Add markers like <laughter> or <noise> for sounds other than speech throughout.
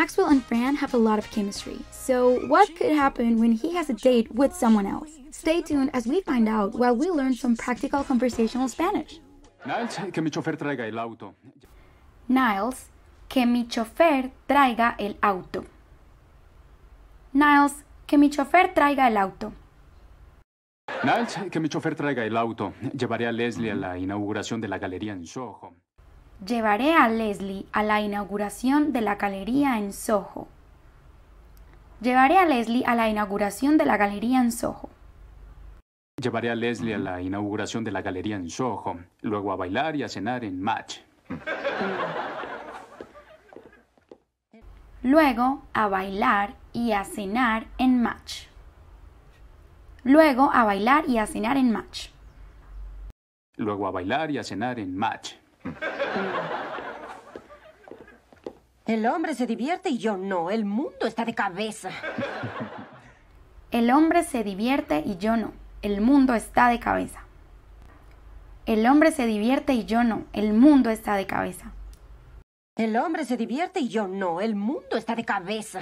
Maxwell and Fran have a lot of chemistry, so what could happen when he has a date with someone else? Stay tuned as we find out while we learn some practical conversational Spanish. Niles, que mi chofer traiga el auto. Niles, que mi chofer traiga el auto. Niles, que mi chofer traiga el auto. Niles, que mi chofer traiga el auto. Llevaré a Leslie a la inauguración de la galería en Soho. Llevaré a Leslie a la inauguración de la galería en Soho. Llevaré a Leslie a la inauguración de la galería en Soho. Llevaré a Leslie a la inauguración de la galería en Soho, luego a bailar y a cenar en Match. Luego a bailar y a cenar en Match. Luego a bailar y a cenar en Match. Luego a bailar y a cenar en Match. El hombre se divierte y yo no. El mundo está de cabeza. El hombre se divierte y yo no. El mundo está de cabeza. El hombre se divierte y yo no. El mundo está de cabeza. El hombre se divierte y yo no. El mundo está de cabeza.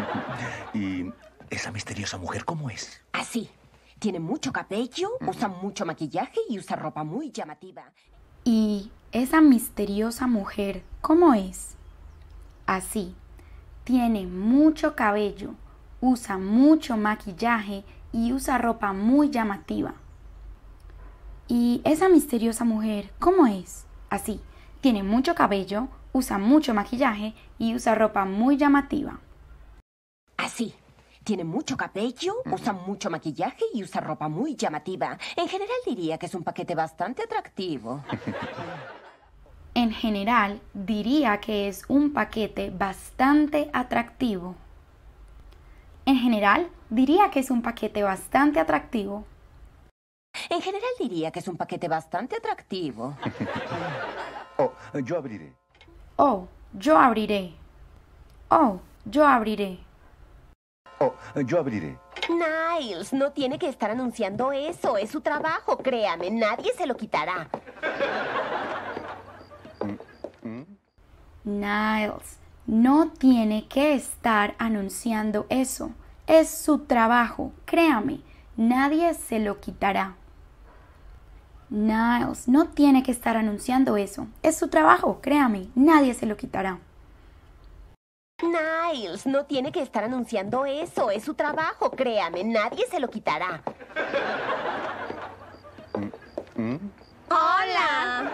<laughs> ¿Y esa misteriosa mujer cómo es? Así. Tiene mucho cabello, usa mucho maquillaje y usa ropa muy llamativa. ¿Y esa misteriosa mujer cómo es? Así. Tiene mucho cabello, usa mucho maquillaje y usa ropa muy llamativa. ¿Y esa misteriosa mujer cómo es? Así. Tiene mucho cabello, usa mucho maquillaje y usa ropa muy llamativa. Tiene mucho cabello, usa mucho maquillaje y usa ropa muy llamativa. <laughs> En general diría que es un paquete bastante atractivo. En general, diría que es un paquete bastante atractivo. En general, diría que es un paquete bastante atractivo. En general diría que es un paquete bastante atractivo. Oh, yo abriré. Oh, yo abriré. Oh, yo abriré. Oh, yo abriré. Niles, no tiene que estar anunciando eso. Es su trabajo, créame. Nadie se lo quitará. Niles, no tiene que estar anunciando eso. Es su trabajo, créame. Nadie se lo quitará. Niles, no tiene que estar anunciando eso. Es su trabajo, créame. Nadie se lo quitará. Niles, no tiene que estar anunciando eso. Es su trabajo, créame. Nadie se lo quitará. ¡Hola!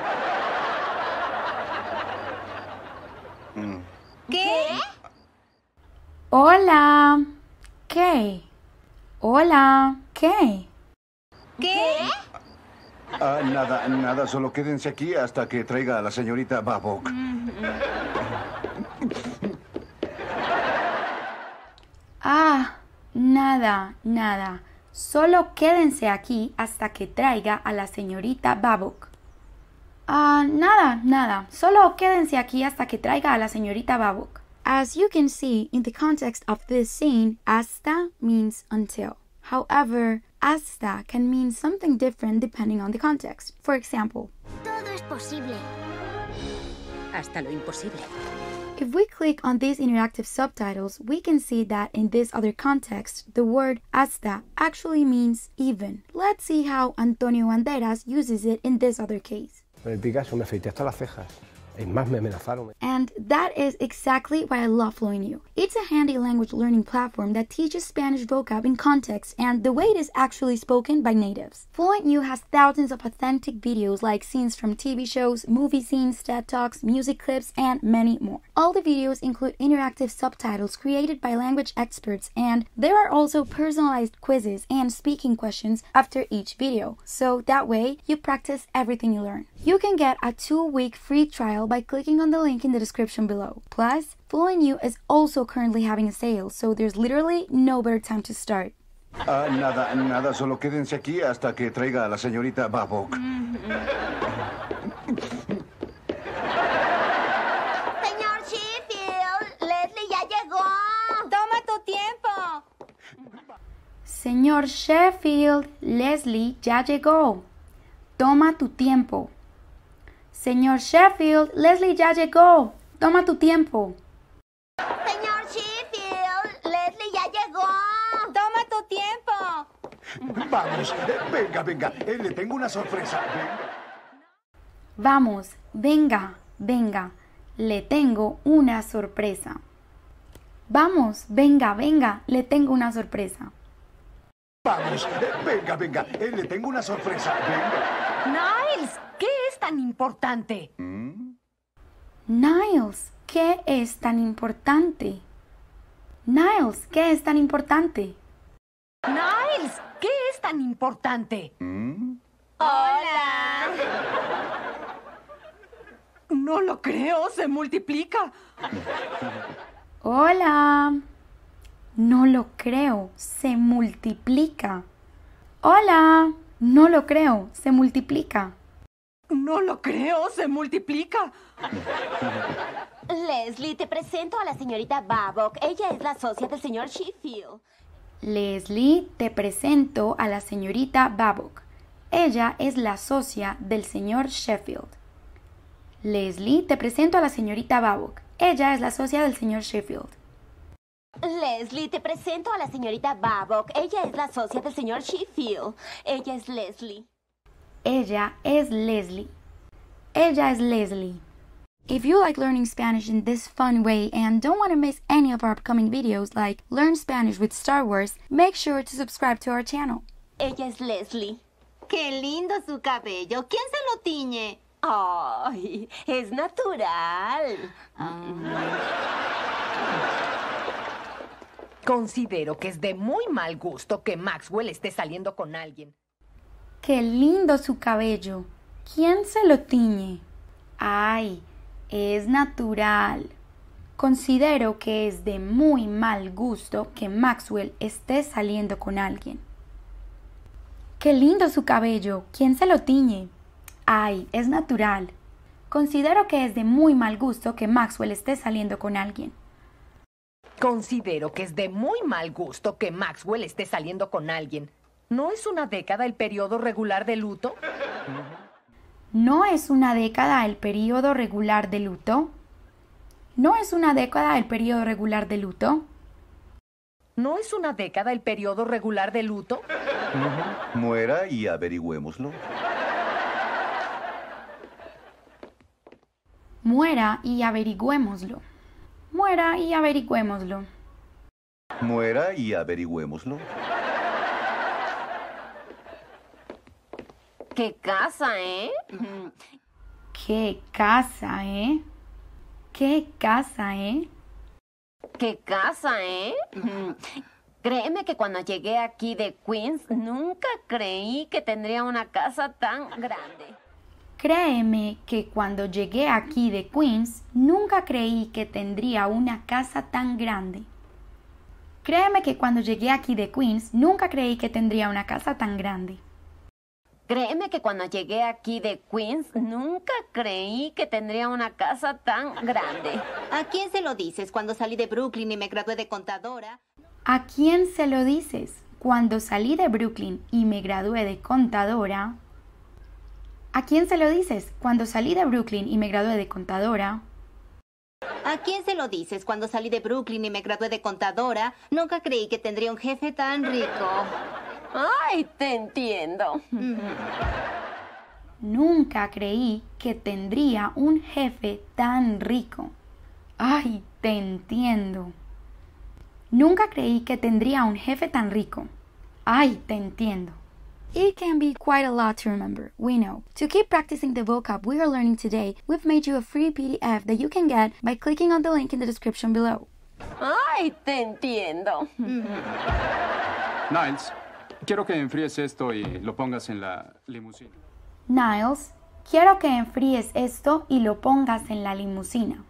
¿Qué? Hola. ¿Qué? Hola. ¿Qué? ¿Qué? Ah, nada, nada, solo quédense aquí hasta que traiga a la señorita Babok. Ah, nada, nada. Solo quédense aquí hasta que traiga a la señorita Babok. Ah, nada, nada. Solo quédense aquí hasta que traiga a la señorita Babok. As you can see in the context of this scene, hasta means until. However, hasta can mean something different depending on the context. For example, Todo es posible. Hasta lo imposible. If we click on these interactive subtitles, we can see that in this other context, the word hasta actually means even. Let's see how Antonio Banderas uses it in this other case. Me afeité hasta las cejas. And that is exactly why I love You. It's a handy language learning platform that teaches Spanish vocab in context and the way it is actually spoken by natives. Fluent U has thousands of authentic videos like scenes from TV shows, movie scenes, TED Talks, music clips, and many more. All the videos include interactive subtitles created by language experts, and there are also personalized quizzes and speaking questions after each video. So that way, you practice everything you learn. You can get a two week free trial by clicking on the link in the description below. Plus, Fluent You is also currently having a sale, so there's literally no better time to start. Ah, nada, nada, solo quédense aquí hasta que traiga a la señorita Babok. <laughs> Señor Sheffield, Leslie ya llegó. Toma tu tiempo. Señor Sheffield, Leslie ya llegó. Toma tu tiempo. Señor Sheffield, Leslie ya llegó. Toma tu tiempo. Señor Sheffield, Leslie ya llegó. Toma tu tiempo. Vamos, venga, venga. Eh, le tengo una sorpresa. Vamos, venga, venga. Le tengo una sorpresa. Vamos, venga, venga, le tengo una sorpresa. Vamos, eh, venga, venga, eh, le tengo una sorpresa. Niles, tan importante? Niles, ¿qué es tan importante? Niles, ¿qué es tan importante? Niles, ¿qué es tan importante? Hola. No lo creo, se multiplica. Hola. No lo creo, se multiplica. Hola. No lo creo, se multiplica. No lo creo, se multiplica. Leslie, te presento a la señorita Babok. Ella es la socia del señor Sheffield. Leslie, te presento a la señorita Babok. Ella es la socia del señor Sheffield. Leslie, te presento a la señorita Babok. Ella es la socia del señor Sheffield. Leslie, te presento a la señorita Babok. Ella es la socia del señor Sheffield. Ella es Leslie. Ella es Leslie. Ella es Leslie. If you like learning Spanish in this fun way and don't want to miss any of our upcoming videos like Learn Spanish with Star Wars, make sure to subscribe to our channel. Ella es Leslie. Qué lindo su cabello. ¿Quién se lo tiñe? Ay, es natural. Considero que es de muy mal gusto que Maxwell esté saliendo con alguien. Qué lindo su cabello. ¿Quién se lo tiñe? Ay, es natural. Considero que es de muy mal gusto que Maxwell esté saliendo con alguien. Qué lindo su cabello. ¿Quién se lo tiñe? Ay, es natural. Considero que es de muy mal gusto que Maxwell esté saliendo con alguien. Considero que es de muy mal gusto que Maxwell esté saliendo con alguien. ¿No es una década el periodo regular de luto? ¿No es una década el periodo regular de luto? ¿No es una década el periodo regular de luto? ¿No es una década el periodo regular de luto? Muera y averigüémoslo. Muera y averigüémoslo. Muera y averigüémoslo. Muera y averigüémoslo. ¡Qué casa, eh! ¡Qué casa, eh! ¡Qué casa, eh! ¡Qué casa, eh! Créeme que cuando llegué aquí de Queens, nunca creí que tendría una casa tan grande. Créeme que cuando llegué aquí de Queens, nunca creí que tendría una casa tan grande. Créeme que cuando llegué aquí de Queens, nunca creí que tendría una casa tan grande. Créeme que cuando llegué aquí de Queens, nunca creí que tendría una casa tan grande. ¿A quién se lo dices cuando salí de Brooklyn y me gradué de contadora? ¿A quién se lo dices? Cuando salí de Brooklyn y me gradué de contadora. ¿A quién se lo dices? Cuando salí de Brooklyn y me gradué de contadora. ¿A quién se lo dices cuando salí de Brooklyn y me gradué de contadora? Nunca creí que tendría un jefe tan rico. ¡Ay, te entiendo! <laughs> Nunca creí que tendría un jefe tan rico. Ay, te entiendo. Nunca creí que tendría un jefe tan rico. Ay, te entiendo. It can be quite a lot to remember, we know. To keep practicing the vocab we are learning today, we've made you a free PDF that you can get by clicking on the link in the description below. ¡Ay, te entiendo! <laughs> Niles, quiero que enfríes esto y lo pongas en la limusina. Niles, quiero que enfríes esto y lo pongas en la limusina.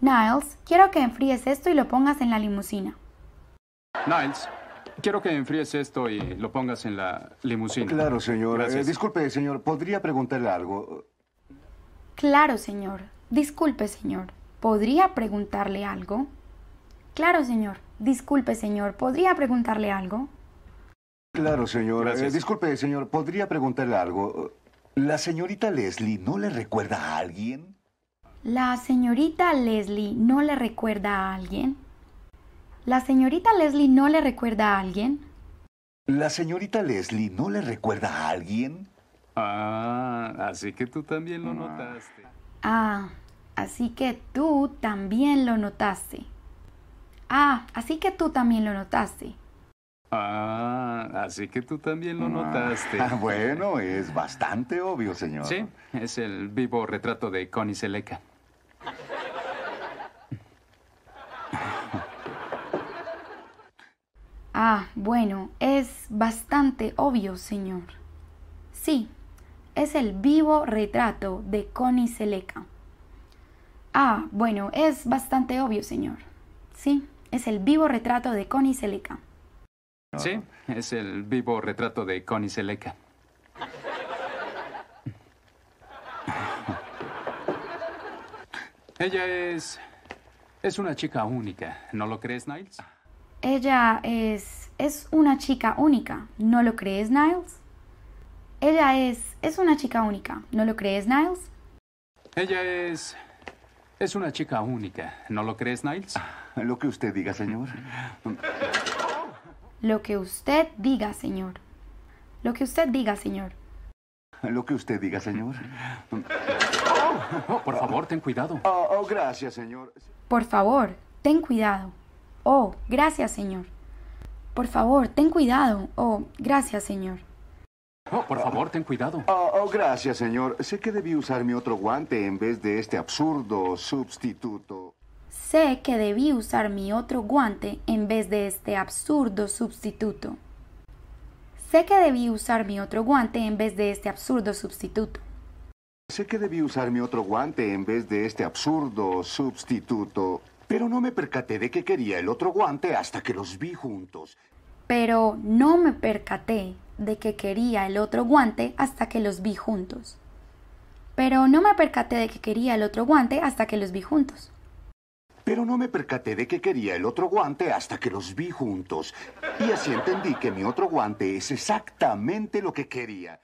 Niles, quiero que enfríes esto y lo pongas en la limusina. Niles, quiero que enfríes esto y lo pongas en la limusina. Claro, señor. Eh, disculpe, señor. ¿Podría preguntarle algo? Claro, señor. Disculpe, señor. ¿Podría preguntarle algo? Claro, señor. Disculpe, señor. ¿Podría preguntarle algo? Claro, señor. Eh, disculpe, señor. ¿Podría preguntarle algo? ¿La señorita Leslie no le recuerda a alguien? ¿La señorita Leslie no le recuerda a alguien? ¿La señorita Leslie no le recuerda a alguien? ¿La señorita Leslie no le recuerda a alguien? Ah, así que tú también lo notaste. Ah, así que tú también lo notaste. Ah, así que tú también lo notaste. Ah, así que tú también lo notaste. Ah, bueno, es bastante obvio, señor. Sí, es el vivo retrato de Connie Seleca. Ah, bueno, es bastante obvio, señor. Sí, es el vivo retrato de Connie Seleca. Ah, bueno, es bastante obvio, señor. Sí, es el vivo retrato de Connie Seleca. Sí, es el vivo retrato de Connie Seleca. <laughs> Ella es... es una chica única, ¿no lo crees, Niles? Ella es... es una chica única, ¿no lo crees, Niles? Ella es... es una chica única, ¿no lo crees, Niles? Ella es... es una chica única, ¿no lo crees, Niles? Lo que usted diga, señor. <laughs> Lo que usted diga, señor. Lo que usted diga, señor. <laughs> Lo que usted diga, señor. Oh, por favor, ten cuidado. Oh, oh, gracias, señor. Por favor, ten cuidado. Oh, gracias, señor. Por favor, ten cuidado. Oh, gracias, señor. Oh, por favor, ten cuidado. Oh, oh, gracias, señor. Sé que debí usar mi otro guante en vez de este absurdo sustituto. Sé que debí usar mi otro guante en vez de este absurdo sustituto. Sé que debí usar mi otro guante en vez de este absurdo sustituto. Sé que debí usar mi otro guante en vez de este absurdo sustituto. Pero no me percaté de que quería el otro guante hasta que los vi juntos. Pero no me percaté de que quería el otro guante hasta que los vi juntos. Pero no me percaté de que quería el otro guante hasta que los vi juntos. Pero no me percaté de que quería el otro guante hasta que los vi juntos. Y así entendí que mi otro guante es exactamente lo que quería.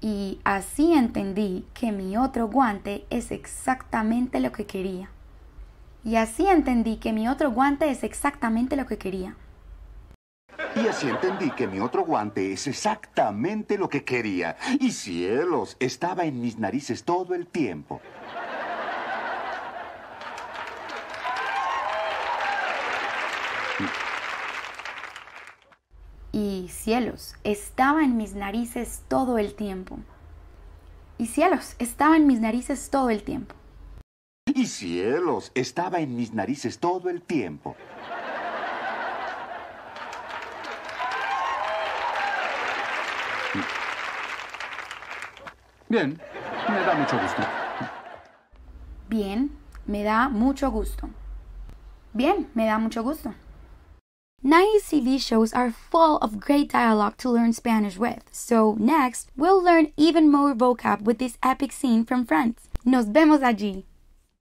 Y así entendí que mi otro guante es exactamente lo que quería. Y así entendí que mi otro guante es exactamente lo que quería. Y así entendí que mi otro guante es exactamente lo que quería. Y cielos, estaba en mis narices todo el tiempo. Y cielos, estaba en mis narices todo el tiempo. Y cielos, estaba en mis narices todo el tiempo. Y cielos, estaba en mis narices todo el tiempo. Bien, me da mucho gusto. Bien, me da mucho gusto. Bien, me da mucho gusto. 90s TV shows are full of great dialogue to learn Spanish with. So, next, we'll learn even more vocab with this epic scene from Friends. Nos vemos allí.